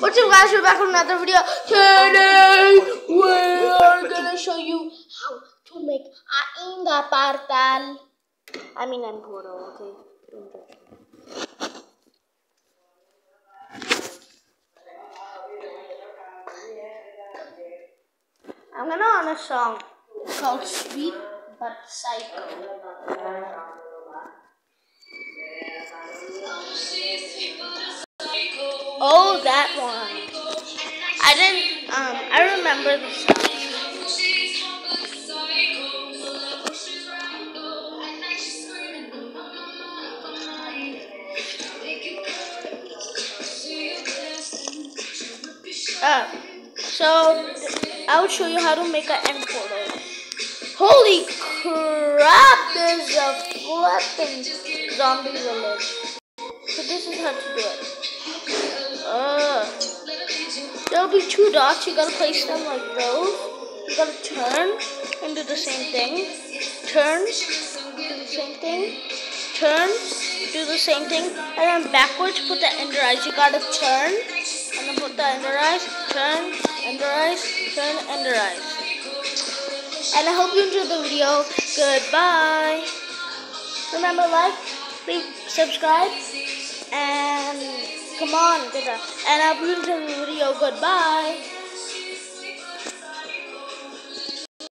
What's up guys, we're back with another video. Today we are gonna show you how to make a Inga Portal. I mean an portal, okay? I'm gonna on a song called Sweet But Psycho. Oh, that one. I didn't, um, I remember the song. Uh, so, I will show you how to make an end portal. Holy crap, there's a flipping zombie village. So this is how to do it. There'll be two dots. You gotta place them like those. You gotta turn and do the same thing. Turn, do the same thing. Turn, do the same thing. And then backwards, put the ender eyes. You gotta turn and then put the ender eyes. Turn, ender eyes, turn, ender eyes. And I hope you enjoyed the video. Goodbye. Remember, like, subscribe, and come on, that. And I hope you enjoyed the video. Goodbye.